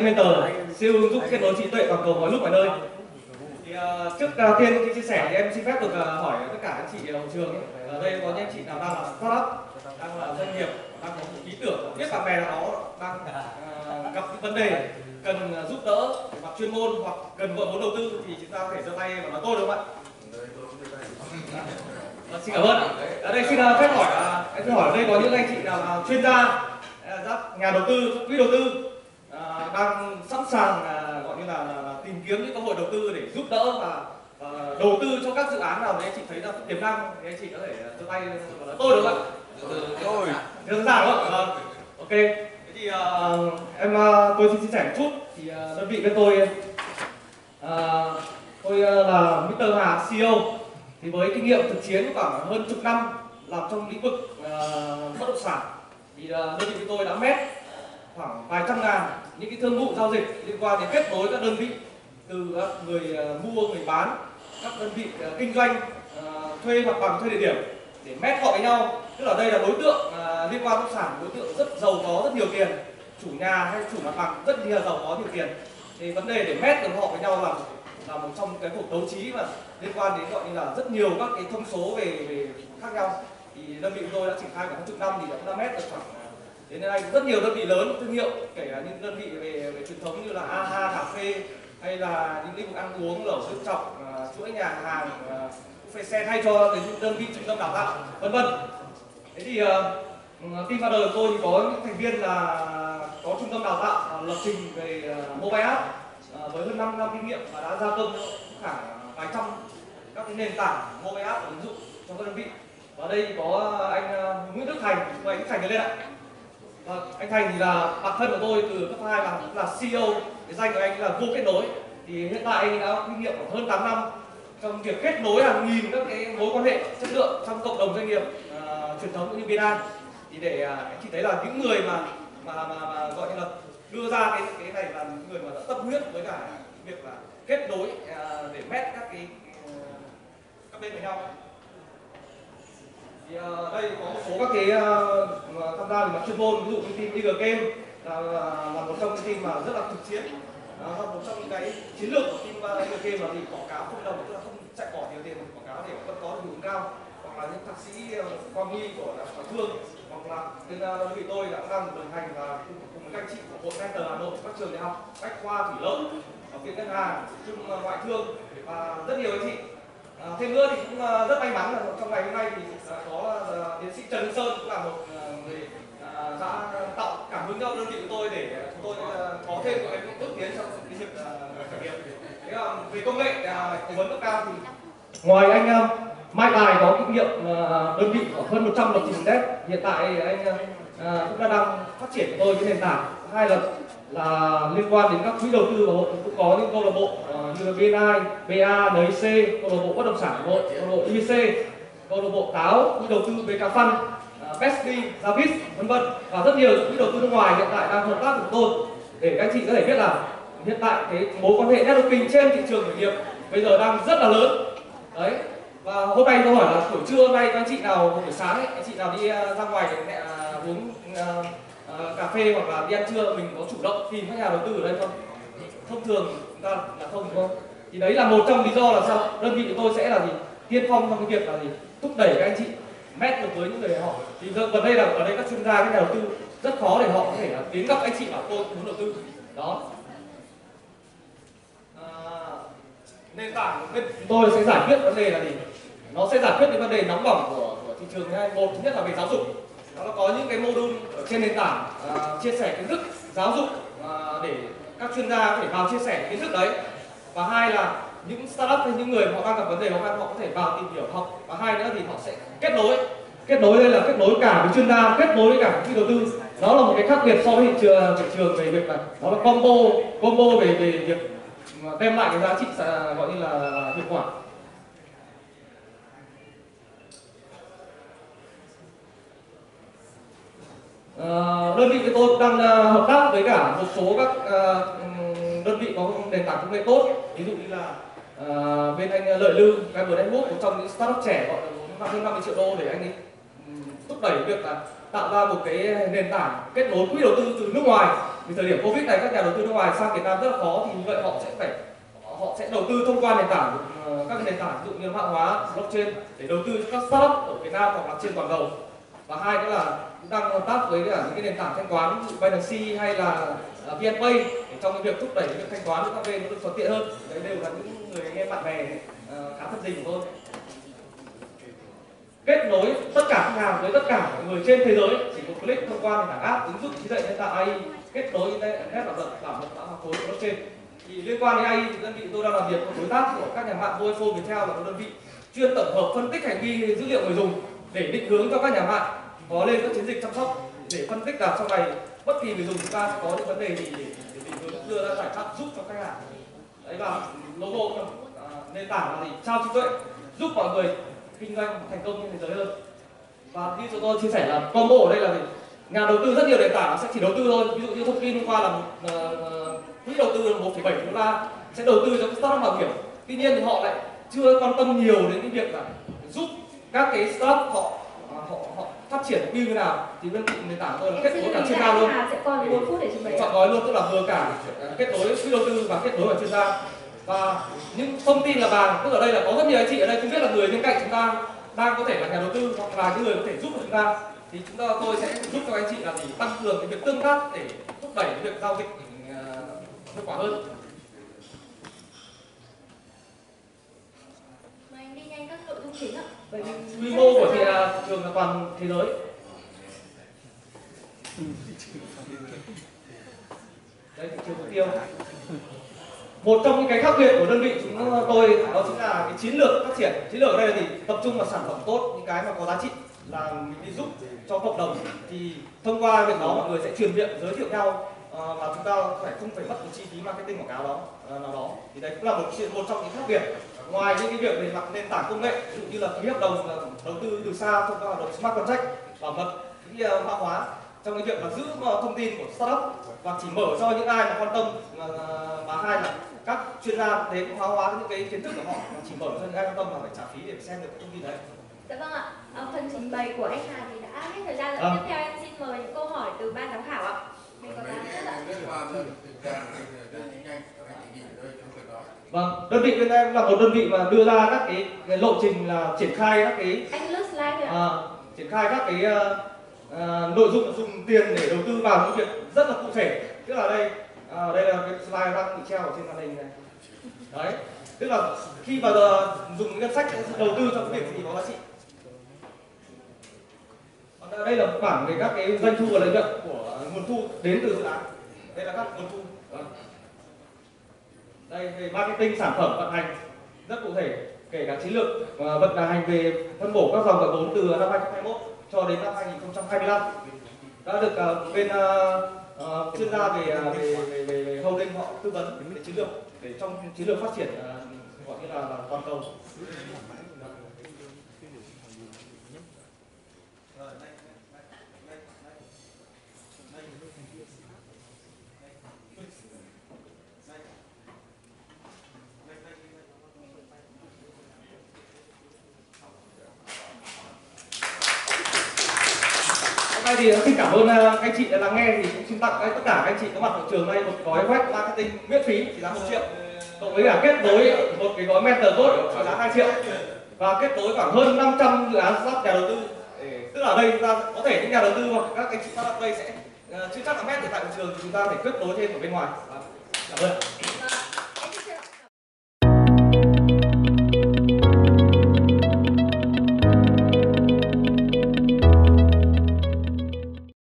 Inventor, siêu ứng dụng kết nối trí tuệ toàn cầu mọi lúc mọi nơi. Thì uh, trước uh, tiên khi chia sẻ thì em xin phép được uh, hỏi tất cả anh chị ở trường ấy. ở đây có những anh chị nào đang là startup, đang là doanh nghiệp, đang có một ý tưởng, biết bạn bè nào đó đang uh, gặp những vấn đề cần giúp đỡ về mặt chuyên môn hoặc cần gọi vốn đầu tư thì chúng ta có thể giơ tay và nói tôi đúng không ạ? À, xin cảm ơn. Ở đây xin uh, phép hỏi, uh, em xin hỏi ở đây có những anh chị nào là chuyên gia, uh, nhà đầu tư, quỹ đầu tư đang sẵn sàng uh, gọi như là, là, là tìm kiếm những cơ hội đầu tư để giúp đỡ và uh, đầu tư cho các dự án nào đấy anh chị thấy là tiềm năng thì anh chị có thể giơ tay và nói tôi đúng không ạ? Tôi Đơn giản đúng không? Vâng. Ok. Thế thì uh, em uh, tôi xin chia sẻ một chút thì uh, đơn vị bên tôi uh, tôi là Mr. Hà CEO thì với kinh nghiệm thực chiến khoảng hơn chục năm làm trong lĩnh vực uh, bất động sản thì uh, đơn vị của tôi đã mét khoảng vài trăm ngàn những cái thương vụ giao dịch liên quan đến kết nối các đơn vị, từ người à, mua, người bán, các đơn vị à, kinh doanh à, thuê mặt bằng, thuê địa điểm để mét họ với nhau. Tức là đây là đối tượng liên quan bất động sản, đối tượng rất giàu có, rất nhiều tiền. Chủ nhà hay chủ mặt bằng rất nhiều giàu có, nhiều tiền. Thì vấn đề để mét được họ với nhau là là một trong cái cuộc đấu trí mà liên quan đến gọi như là rất nhiều các cái thông số về về khác nhau. Thì đơn vị tôi đã triển khai khoảng chục năm thì đã mét được khoảng đến nay rất nhiều đơn vị lớn thương hiệu kể cả những đơn vị về, về truyền thống như là AHA cà phê hay là những lĩnh vực ăn uống lẩu nước chọc à, chuỗi nhà hàng uh, xe thay cho đến những đơn vị trung tâm đào tạo vân vân. Thế thì uh, team founder của tôi thì có những thành viên là có trung tâm đào tạo uh, lập trình về uh, mobile app uh, với hơn 5 năm kinh nghiệm và đã gia công khoảng vài trăm các nền tảng mobile app ứng dụng cho các đơn vị. Và đây có anh uh, Nguyễn Đức Thành mời anh Thành lên ạ. Vâng, anh Thành thì là bạn thân của tôi từ cấp 2 và là CEO cái danh của anh là vô kết nối. Thì hiện tại anh đã kinh nghiệm khoảng hơn 8 năm trong việc kết nối hàng nghìn các cái mối quan hệ chất lượng trong cộng đồng doanh nghiệp uh, truyền thống cũng như Việt Nam. Thì để uh, anh chị thấy là những người mà mà, mà, mà gọi như là đưa ra cái cái này là những người mà đã tâm huyết với cả việc là kết nối uh, để mét các cái uh, các bên với nhau thì uh, đây có một số các cái uh, tham gia về mặt chuyên môn ví dụ như team Tiger Game là, là một trong những team mà rất là thực chiến. Uh, một trong những cái chiến lược của team ờ, Eagle Game là gì? Quảng cáo không đồng tức là không chạy bỏ nhiều tiền quảng cáo để vẫn có được hiệu ứng cao. Hoặc là những thạc sĩ quang nghi của đại học thương hoặc là bên uh, đơn vị tôi đã đang đồng hành và cùng, cùng với các anh chị của hội mentor Hà Nội các trường đại học bách khoa thủy lợi học viện ngân hàng trung ngoại thương và rất nhiều anh chị. À, thêm nữa thì cũng uh, rất may mắn là trong ngày hôm nay thì uh, có uh, tiến sĩ Trần Hưng Sơn cũng là một uh, người uh, đã tạo cảm hứng cho đơn vị của tôi để chúng tôi uh, có thêm cái bước tiến trong cái việc trải khởi nghiệp. Thế uh, về công nghệ uh, cố vấn cấp cao thì ngoài anh uh, Mai Tài có kinh nghiệm uh, đơn vị ở hơn 100 lập trình test hiện tại anh uh, cũng đã đang phát triển của tôi cái nền tảng hai là là liên quan đến các quỹ đầu tư của hội cũng có những câu lạc bộ uh, như là BNI, BA, NIC, câu lạc bộ bất động sản của hội, câu lạc bộ IBC, câu lạc bộ táo, quỹ đầu tư BK Fund, uh, ờ, Bestby, Javis, vân vân. Và rất nhiều quỹ đầu tư nước ngoài hiện tại đang hợp tác cùng tôi. Để các anh chị có thể biết là hiện tại cái mối quan hệ networking trên thị trường khởi nghiệp bây giờ đang rất là lớn. Đấy. Và hôm nay tôi hỏi là buổi trưa hôm nay các anh chị nào buổi sáng ấy, anh chị nào đi ờ, ra ngoài để uh, uống uh, uh, cà phê hoặc là đi ăn trưa mình có chủ động tìm các nhà đầu tư ở đây không? Thông thường chúng ta là không đúng không? Thì đấy là một trong lý do là sao? Đơn vị của tôi sẽ là gì? Tiên phong trong cái việc là gì? Thúc đẩy các anh chị mét được với những người họ. Thì gần đây là ở đây các chuyên gia các nhà đầu tư rất khó để họ có thể là đến gặp anh chị bảo tôi muốn đầu tư. Đó. À, nền tảng bên tôi sẽ giải quyết vấn đề là gì? Nó sẽ giải quyết những vấn đề nóng bỏng của, của thị trường hai. Một thứ nhất là về giáo dục nó có những cái module ở trên nền tảng uh, chia sẻ kiến thức giáo dục uh, để các chuyên gia có thể vào chia sẻ kiến thức đấy. Và hai là những startup hay những người họ đang gặp vấn đề khó khăn họ có thể vào tìm hiểu học. Và hai nữa thì họ sẽ kết nối. Kết nối đây là kết nối cả với chuyên gia kết nối với cả quỹ đầu tư. Nó là một cái khác biệt so với thị trường thị trường về việc là nó là combo combo về về việc đem lại cái giá trị à, gọi như là hiệu quả. Ờ, đơn vị của tôi đang uh, hợp tác với cả một số các uh, đơn vị có nền tảng công nghệ tốt. Ví dụ như là uh, bên anh Lợi Lư, cái vừa đánh một trong những startup trẻ gọi là hơn 50 triệu đô để anh ấy thúc đẩy việc là tạo ra một cái nền tảng kết nối quỹ đầu tư từ nước ngoài. Vì thời điểm covid này các nhà đầu tư nước ngoài sang Việt Nam rất là khó thì như vậy họ sẽ phải họ sẽ đầu tư thông qua nền tảng các nền tảng ví dụ như mạng hóa blockchain để đầu tư cho các startup ở Việt Nam hoặc là trên toàn cầu và hai nữa là cũng đang hợp tác với cả những cái nền tảng thanh toán Binance hay là à, VNPay để trong cái việc thúc đẩy việc thanh toán giữa các bên nó được thuận tiện hơn. Đấy đều là những người anh em bạn bè à, khá thân tình của tôi. Kết nối tất cả khách hàng với tất cả mọi người trên thế giới, chỉ một click thông qua nền tảng app, ứng dụng trí tuệ nhân tạo AI kết nối internet bảo mật bảo mật mã khối blockchain. Thì liên quan đến AI thì đơn vị tôi đang làm việc với đối tác của các nhà mạng Vodafone Viettel là một đơn vị chuyên tổng hợp phân tích hành vi dữ liệu người dùng để định hướng cho các nhà mạng có lên các chiến dịch chăm sóc để phân tích là sau này. Bất kỳ người dùng chúng ta có những vấn đề gì để, để định hướng đưa ra giải pháp giúp cho khách hàng. Đấy và logo à, nền tảng là gì? Trao trí tuệ? Giúp mọi người kinh doanh thành công trên thế giới hơn. Và như chúng tôi chia sẻ là combo ở đây là gì? Nhà đầu tư rất nhiều nền tảng sẽ chỉ đầu tư thôi. Ví dụ như thông tin hôm qua là ờ, ờ, quỹ đầu tư là 1,7 tỷ đô la sẽ đầu tư cho các startup bảo hiểm. Tuy nhiên thì họ lại chưa quan tâm nhiều đến cái việc là giúp các cái startup họ họ, họ phát triển như thế nào thì vị nền tảng tôi là kết nối cả chuyên gia luôn. sẽ còn một phút để trình bày chọn gói luôn tức là vừa cả kết nối quỹ đầu tư và kết nối cả chuyên gia. Và những thông tin là vàng tức ở đây là có rất nhiều anh chị ở đây không biết là người bên cạnh chúng ta đang có thể là nhà đầu tư hoặc là những người có thể giúp chúng ta. Thì chúng ta tôi sẽ giúp cho anh chị là gì? Tăng cường cái việc tương tác để thúc đẩy việc giao dịch hiệu quả hơn Mời anh đi nhanh các nội dung chính ạ Vậy thì quy mô của thị à, trường là toàn thế giới. Đấy, thị trường mục tiêu. Một trong những cái khác biệt của đơn vị chúng tôi đó chính là cái chiến lược phát triển. Chiến lược ở đây là gì tập trung vào sản phẩm tốt, những cái mà có giá trị, là mình đi giúp cho cộng đồng. Thì thông qua việc đó mọi người sẽ truyền miệng, giới thiệu nhau ờ, và chúng ta phải không phải mất một chi phí marketing quảng cáo đó ờ, nào đó. Thì đấy cũng là một một trong những khác biệt ngoài những cái việc về mặt nền tảng công nghệ ví dụ như là ký hợp đồng là đầu tư từ xa thông qua hợp đồng smart contract bảo mật cái uh, mã hóa trong cái việc là giữ thông tin của startup và chỉ mở cho những ai mà quan tâm mà, mà hai là các chuyên gia đến hóa hóa những cái kiến thức của họ chỉ mở cho những ai quan tâm là phải trả phí để xem được cái thông tin đấy Dạ vâng ạ, à, phần trình bày của anh Hà thì đã hết thời gian rồi. À. Tiếp theo em xin mời những câu hỏi từ ban giám khảo ạ. Mình có Vâng, đơn vị bên em là một đơn vị mà đưa ra các cái, cái lộ trình là triển khai các cái anh lướt slide ạ. À, triển khai các cái uh, nội dung dùng tiền để đầu tư vào những việc rất là cụ thể. Tức là đây, uh, đây là cái slide đang bị treo ở trên màn hình này. Đấy, tức là khi mà dùng ngân sách đầu tư cho cái việc gì có giá trị đây là một bảng về các cái doanh thu và lợi nhuận của nguồn thu đến từ dự án đây là các nguồn thu vâng đây về marketing sản phẩm vận hành. Rất cụ thể kể cả chiến lược và vận hành về phân bổ các dòng vốn từ năm 2021 cho đến năm 2025 đã được uh, bên uh, uh, chuyên gia về, về, về, về, về holding họ tư vấn về chiến lược để trong chiến lược phát triển uh, gọi như là, là toàn cầu. Nay thì xin cảm ơn ờ, anh chị đã lắng nghe thì cũng xin tặng tất cả các anh chị có mặt ở trường đây một gói web marketing miễn phí chỉ giá một triệu. Cộng với cả kết nối một cái gói mentor tốt, trị giá 2 triệu. Và kết nối khoảng hơn 500 dự án startup nhà đầu tư. Để tức là ở đây chúng ta có thể, những nhà đầu tư hoặc các anh chị startup đây sẽ ờ, chưa chắc là hết được tại thị trường thì chúng ta phải kết nối thêm ở bên ngoài. Vâng, cảm ơn